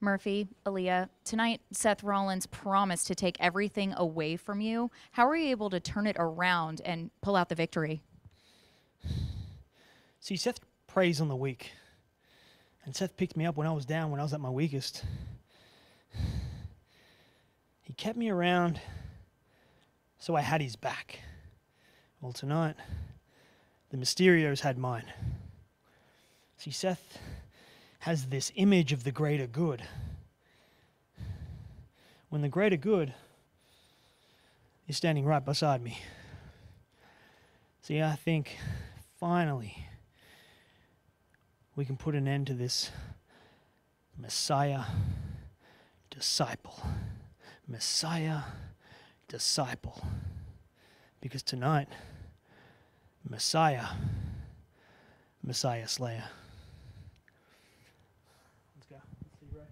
Murphy, Aalyah, tonight Seth Rollins promised to take everything away from you. How were you able to turn it around and pull out the victory? See, Seth preys on the weak. And Seth picked me up when I was down, when I was at my weakest. He kept me around so I had his back. Well, tonight, the Mysterios had mine. See, Seth has this image of the greater good. When the greater good is standing right beside me. See, I think finally we can put an end to this Messiah disciple. Messiah disciple. Because tonight, Messiah, Messiah Slayer. Let's see, Ray.